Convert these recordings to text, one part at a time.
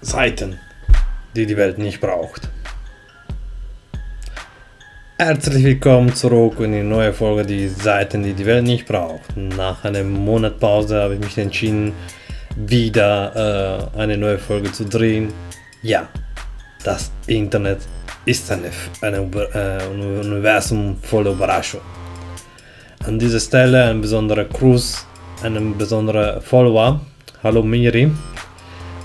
Seiten, die die Welt nicht braucht. Herzlich willkommen zurück in die neue Folge Die Seiten, die die Welt nicht braucht. Nach einer Monatpause habe ich mich entschieden, wieder äh, eine neue Folge zu drehen. Ja, das Internet ist eine, eine, äh, ein Universum voller Überraschung. An dieser Stelle ein besonderer Gruß, ein besonderer Follower. Hallo Miri.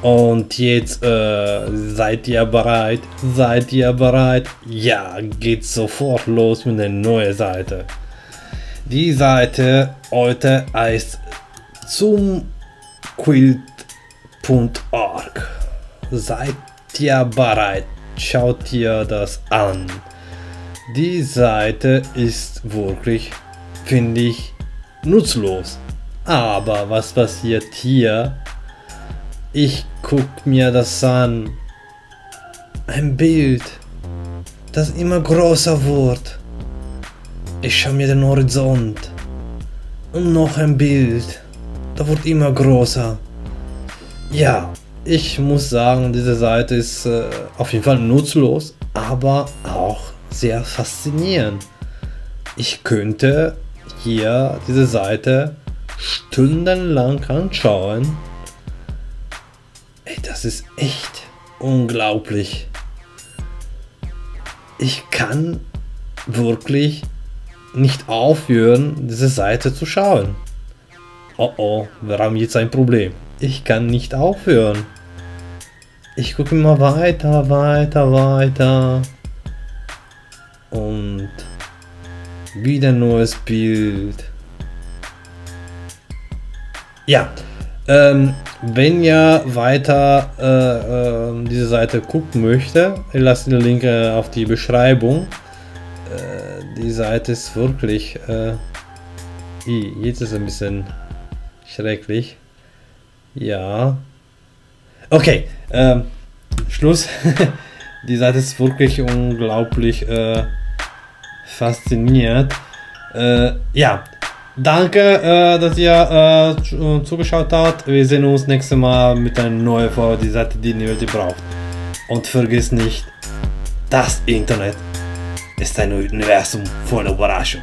Und jetzt äh, seid ihr bereit? Seid ihr bereit? Ja, geht sofort los mit der neuen Seite. Die Seite heute heißt zumquilt.org. Seid ihr bereit? Schaut ihr das an. Die Seite ist wirklich, finde ich, nutzlos. Aber was passiert hier? Ich guck mir das an. Ein Bild, das immer größer wird. Ich schaue mir den Horizont. Und noch ein Bild. Da wird immer größer. Ja, ich muss sagen, diese Seite ist äh, auf jeden Fall nutzlos, aber auch sehr faszinierend. Ich könnte hier diese Seite stundenlang anschauen das ist echt unglaublich. Ich kann wirklich nicht aufhören, diese Seite zu schauen. Oh oh, wir haben jetzt ein Problem. Ich kann nicht aufhören. Ich gucke immer weiter, weiter, weiter. Und wieder ein neues Bild. Ja, ähm, wenn ihr weiter äh, äh, diese Seite gucken möchte, ich lasse den Link äh, auf die Beschreibung. Äh, die Seite ist wirklich, äh, jetzt ist ein bisschen schrecklich. Ja. Okay, ähm, Schluss. die Seite ist wirklich unglaublich äh, fasziniert. ja, Danke, äh, dass ihr äh, zugeschaut habt. Wir sehen uns nächstes Mal mit einer neuen Folge, die Seite, die Welt braucht. Und vergiss nicht, das Internet ist ein Universum voller Überraschung.